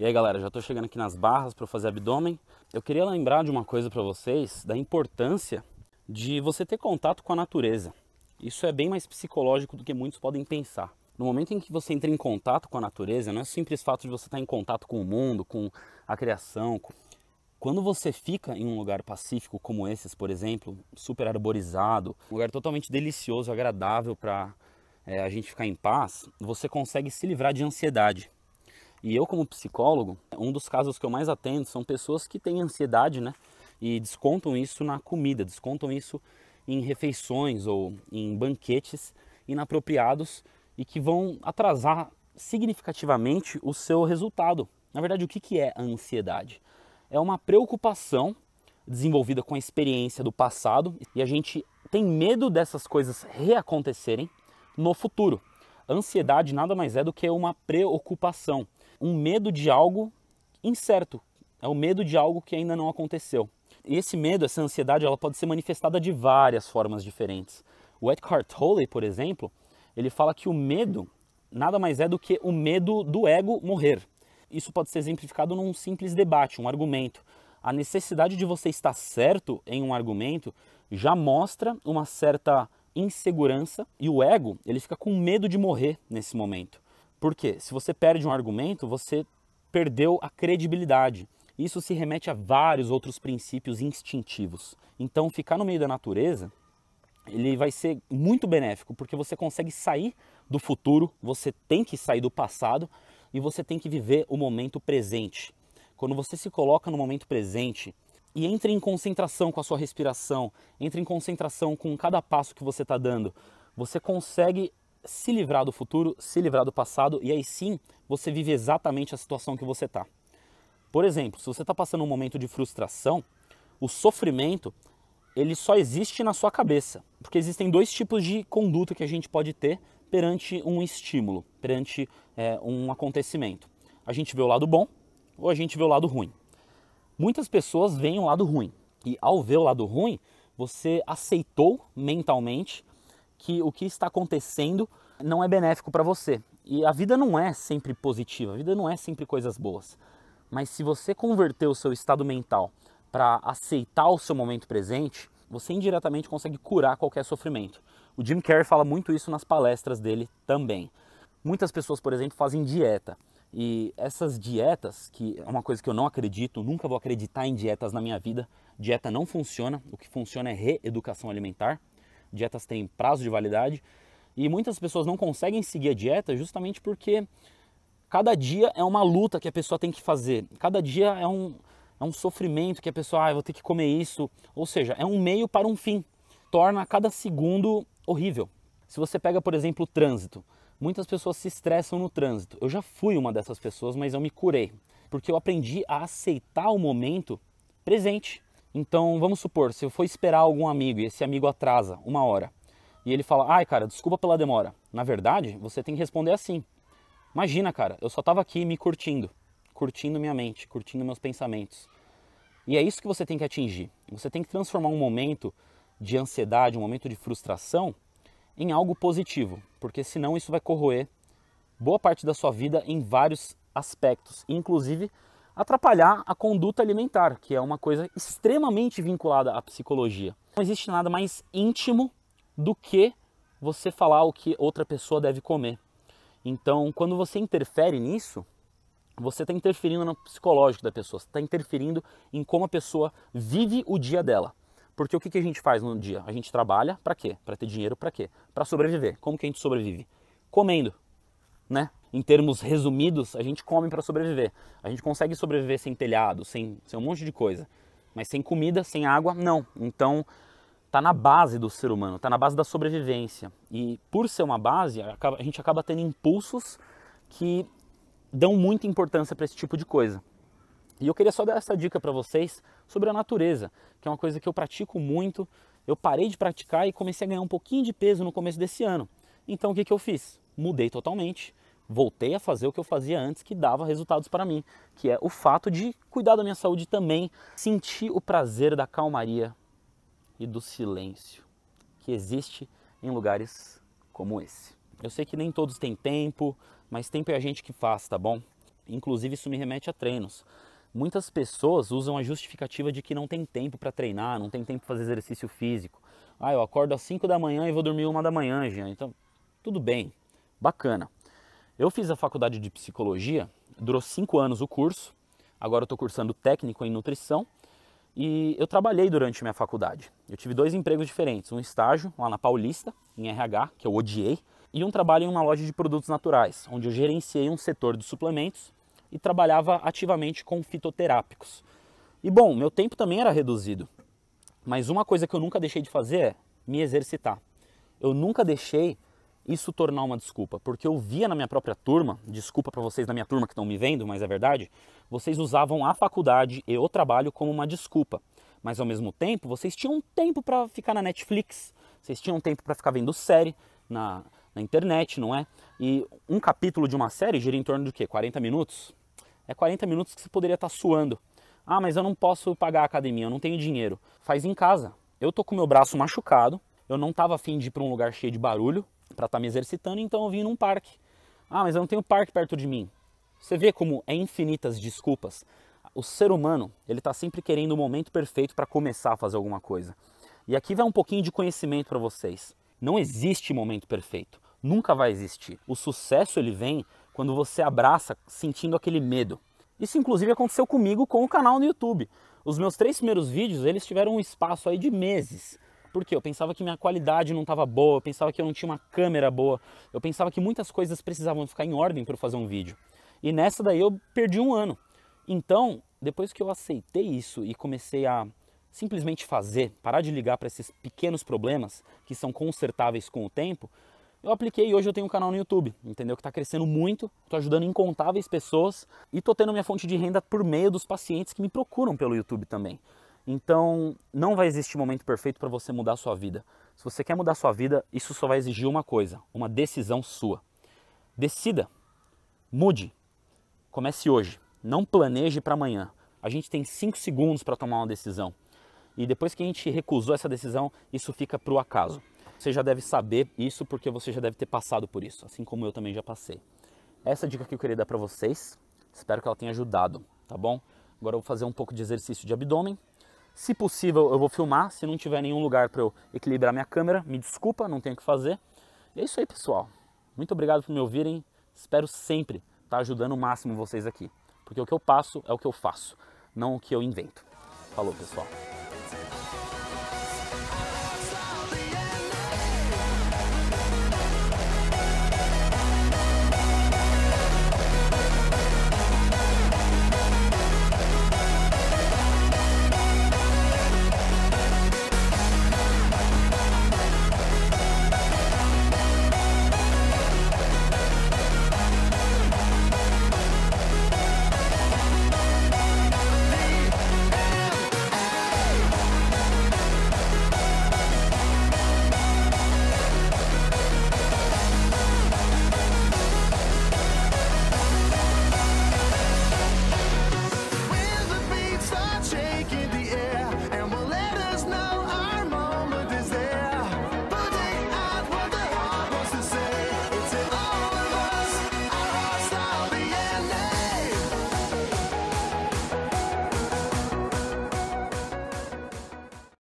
E aí galera, já estou chegando aqui nas barras para fazer abdômen. Eu queria lembrar de uma coisa para vocês, da importância de você ter contato com a natureza. Isso é bem mais psicológico do que muitos podem pensar. No momento em que você entra em contato com a natureza, não é simples fato de você estar em contato com o mundo, com a criação. Quando você fica em um lugar pacífico como esses, por exemplo, super arborizado, um lugar totalmente delicioso, agradável para é, a gente ficar em paz, você consegue se livrar de ansiedade. E eu, como psicólogo, um dos casos que eu mais atendo são pessoas que têm ansiedade, né? E descontam isso na comida, descontam isso em refeições ou em banquetes inapropriados e que vão atrasar significativamente o seu resultado. Na verdade, o que é a ansiedade? É uma preocupação desenvolvida com a experiência do passado e a gente tem medo dessas coisas reacontecerem no futuro. Ansiedade nada mais é do que uma preocupação um medo de algo incerto, é o medo de algo que ainda não aconteceu. E esse medo, essa ansiedade, ela pode ser manifestada de várias formas diferentes. O Eckhart Tolle, por exemplo, ele fala que o medo nada mais é do que o medo do ego morrer. Isso pode ser exemplificado num simples debate, um argumento. A necessidade de você estar certo em um argumento já mostra uma certa insegurança e o ego, ele fica com medo de morrer nesse momento. Porque se você perde um argumento, você perdeu a credibilidade. Isso se remete a vários outros princípios instintivos. Então, ficar no meio da natureza, ele vai ser muito benéfico, porque você consegue sair do futuro, você tem que sair do passado e você tem que viver o momento presente. Quando você se coloca no momento presente e entra em concentração com a sua respiração, entra em concentração com cada passo que você está dando, você consegue se livrar do futuro, se livrar do passado e aí sim você vive exatamente a situação que você está. Por exemplo, se você está passando um momento de frustração, o sofrimento ele só existe na sua cabeça, porque existem dois tipos de conduta que a gente pode ter perante um estímulo, perante é, um acontecimento. A gente vê o lado bom ou a gente vê o lado ruim. Muitas pessoas veem o lado ruim e ao ver o lado ruim, você aceitou mentalmente que o que está acontecendo não é benéfico para você. E a vida não é sempre positiva, a vida não é sempre coisas boas. Mas se você converter o seu estado mental para aceitar o seu momento presente, você indiretamente consegue curar qualquer sofrimento. O Jim Carrey fala muito isso nas palestras dele também. Muitas pessoas, por exemplo, fazem dieta. E essas dietas, que é uma coisa que eu não acredito, nunca vou acreditar em dietas na minha vida. Dieta não funciona, o que funciona é reeducação alimentar dietas têm prazo de validade e muitas pessoas não conseguem seguir a dieta justamente porque cada dia é uma luta que a pessoa tem que fazer, cada dia é um, é um sofrimento que a pessoa, ah, vou ter que comer isso, ou seja, é um meio para um fim, torna cada segundo horrível. Se você pega, por exemplo, o trânsito, muitas pessoas se estressam no trânsito. Eu já fui uma dessas pessoas, mas eu me curei, porque eu aprendi a aceitar o momento presente. Então, vamos supor, se eu for esperar algum amigo e esse amigo atrasa uma hora e ele fala, ai cara, desculpa pela demora. Na verdade, você tem que responder assim: Imagina, cara, eu só estava aqui me curtindo, curtindo minha mente, curtindo meus pensamentos. E é isso que você tem que atingir. Você tem que transformar um momento de ansiedade, um momento de frustração, em algo positivo, porque senão isso vai corroer boa parte da sua vida em vários aspectos, inclusive atrapalhar a conduta alimentar, que é uma coisa extremamente vinculada à psicologia. Não existe nada mais íntimo do que você falar o que outra pessoa deve comer. Então, quando você interfere nisso, você está interferindo no psicológico da pessoa, está interferindo em como a pessoa vive o dia dela. Porque o que, a gente faz no dia? A gente trabalha para quê? Para ter dinheiro para quê? Para sobreviver. Como que a gente sobrevive? Comendo, né? Em termos resumidos, a gente come para sobreviver. A gente consegue sobreviver sem telhado, sem, sem um monte de coisa. Mas sem comida, sem água, não. Então, está na base do ser humano, está na base da sobrevivência. E por ser uma base, a gente acaba tendo impulsos que dão muita importância para esse tipo de coisa. E eu queria só dar essa dica para vocês sobre a natureza, que é uma coisa que eu pratico muito. Eu parei de praticar e comecei a ganhar um pouquinho de peso no começo desse ano. Então o que, que eu fiz? Mudei totalmente voltei a fazer o que eu fazia antes que dava resultados para mim, que é o fato de cuidar da minha saúde também, sentir o prazer da calmaria e do silêncio que existe em lugares como esse. Eu sei que nem todos têm tempo, mas tempo é a gente que faz, tá bom? inclusive isso me remete a treinos. Muitas pessoas usam a justificativa de que não tem tempo para treinar, não tem tempo para fazer exercício físico. Ah, eu acordo às 5 da manhã e vou dormir uma da manhã, Jean. Então, tudo bem, bacana. Eu fiz a faculdade de psicologia, durou 5 anos o curso, agora eu estou cursando técnico em nutrição e eu trabalhei durante minha faculdade. Eu tive dois empregos diferentes, um estágio lá na Paulista, em RH, que eu odiei, e um trabalho em uma loja de produtos naturais, onde eu gerenciei um setor de suplementos e trabalhava ativamente com fitoterápicos. E bom, meu tempo também era reduzido. Mas uma coisa que eu nunca deixei de fazer é me exercitar. Eu nunca deixei isso tornar uma desculpa, porque eu via na minha própria turma, desculpa para vocês da minha turma que estão me vendo, mas é verdade, vocês usavam a faculdade e o trabalho como uma desculpa. Mas ao mesmo tempo, vocês tinham tempo para ficar na Netflix, vocês tinham tempo para ficar vendo série na, na internet, não é? E um capítulo de uma série gira em torno de quê? 40 minutos? É 40 minutos que você poderia estar tá suando. Ah, mas eu não posso pagar a academia, eu não tenho dinheiro. Faz em casa. Eu tô com meu braço machucado, eu não estava afim de ir para um lugar cheio de barulho para estar tá me exercitando, então eu vim num parque. Ah, mas eu não tenho parque perto de mim. Você vê como é infinitas desculpas. O ser humano, ele está sempre querendo o momento perfeito para começar a fazer alguma coisa. E aqui vai um pouquinho de conhecimento para vocês. Não existe momento perfeito. Nunca vai existir. O sucesso ele vem quando você abraça sentindo aquele medo. Isso inclusive aconteceu comigo com o canal no YouTube. Os meus três primeiros vídeos, eles tiveram um espaço aí de meses. Porque eu pensava que minha qualidade não estava boa, eu pensava que eu não tinha uma câmera boa, eu pensava que muitas coisas precisavam ficar em ordem para eu fazer um vídeo. E nessa daí eu perdi um ano. Então, depois que eu aceitei isso e comecei a simplesmente fazer, parar de ligar para esses pequenos problemas que são consertáveis com o tempo, eu apliquei e hoje eu tenho um canal no YouTube, entendeu? Que está crescendo muito, estou ajudando incontáveis pessoas e estou tendo minha fonte de renda por meio dos pacientes que me procuram pelo YouTube também. Então, não vai existir momento perfeito para você mudar a sua vida. Se você quer mudar a sua vida, isso só vai exigir uma coisa, uma decisão sua. Decida, mude, comece hoje, não planeje para amanhã. A gente tem 5 segundos para tomar uma decisão. E depois que a gente recusou essa decisão, isso fica para o acaso. Você já deve saber isso porque você já deve ter passado por isso, assim como eu também já passei. Essa dica que eu queria dar para vocês, espero que ela tenha ajudado, tá bom? Agora eu vou fazer um pouco de exercício de abdômen. Se possível, eu vou filmar. Se não tiver nenhum lugar para eu equilibrar minha câmera, me desculpa, não tenho o que fazer. E é isso aí, pessoal. Muito obrigado por me ouvirem. Espero sempre estar tá ajudando o máximo vocês aqui. Porque o que eu passo é o que eu faço, não o que eu invento. Falou, pessoal.